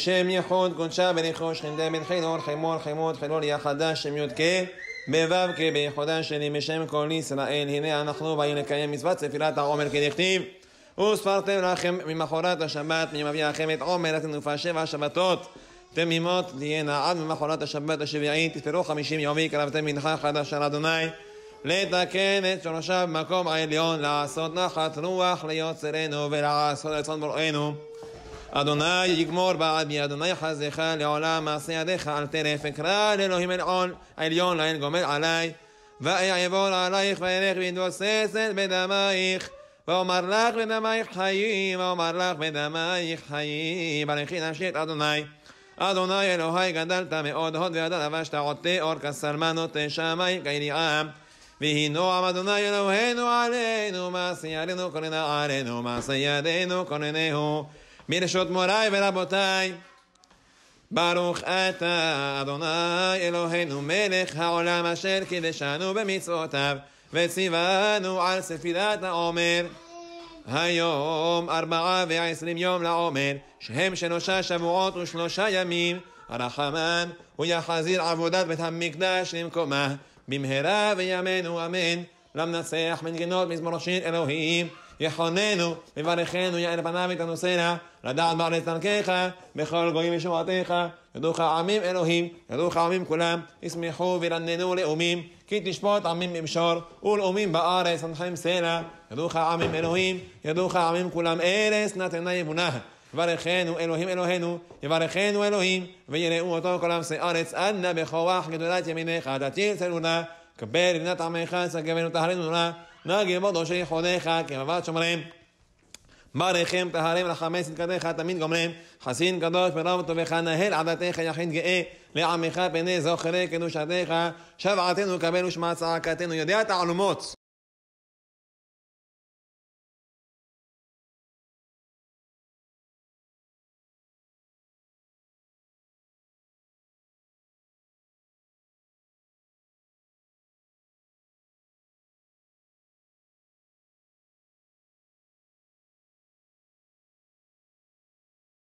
שם ייחוד קודשה בניחוש חנדה בן חילון חימון חימות חילון יחדה שם יודקה בו"ק ביחודה שלי בשם כל ישראל. הנה אנחנו באים לקיים מצוות ספירת העומר כדכתיב. וספרתם לכם ממחרת השבת ממביא לכם את עומר התנופה שבע שבתות תמימות תהיינה עד ממחרת השבת השביעית תפרו חמישים יום ויקרבתם מנחה חדשה לאדוני לתקן את שורשיו במקום העליון לעשות נחת רוח ליוצרנו ולעשות רצון בוראנו אדוני יגמור בעד בי אדוני חזך לעולם מעשה ידיך על טרף אקרא לאלוהים אלעון עליון לאל גומל עלי ויעבור עלייך וילך ויתבוססת בדמייך ואומר לך בדמייך חיים ואומר לך בדמייך חיים ברכי נפשי את אדוני אדוני אלוהי גדלת מאוד הוד וידע לבשת עוטה אור כסלמנות שמיים כידיעם ויהי נועם אדוני אלוהינו עלינו מעשה ידינו כוננה עלינו מעשה ידינו כוננהו מרשות מוריי ורבותיי ברוך אתה אדוני אלוהינו מלך העולם אשר קידשנו במצוותיו וציוונו על ספירת העומר. היום ארבעה ועשרים יום לעומר שהם שלושה שבועות ושלושה ימים. הרחמן הוא יחזיר עבודת בית המקדש למקומה. במהרה וימינו אמן. למנצח מנגינות מזמור שיר אלוהים יחוננו וברכנו יאיר פניו ותנוסנה לדעת בארץ דרכך בכל גויים ישועתך ידעוך עמים אלוהים ידעוך עמים כולם ישמחו וירננו לאומים כי תשפוט עמים במשור ולאומים בארץ אנחם סלע ידעוך עמים אלוהים ידעוך עמים כולם ארץ נתנה יבונה. יברכנו אלוהים אלוהינו יברכנו אלוהים ויראו אותו כל עמסי ארץ אנא בכוח גדולת ימינך דתיל צלונה קבל לבנת עמך סגבנו טהרנו לה נגי בודו שיחודיך כמבט שומרים. ברכם טהרים לחמי צדקתך תמיד גומרים. חסין קדוש ברב טובך נהל עדתך יחיד גאה. לעמך פני זוכרי קדושתך. שבעתנו קבל ושמע צעקתנו יודע תעלומות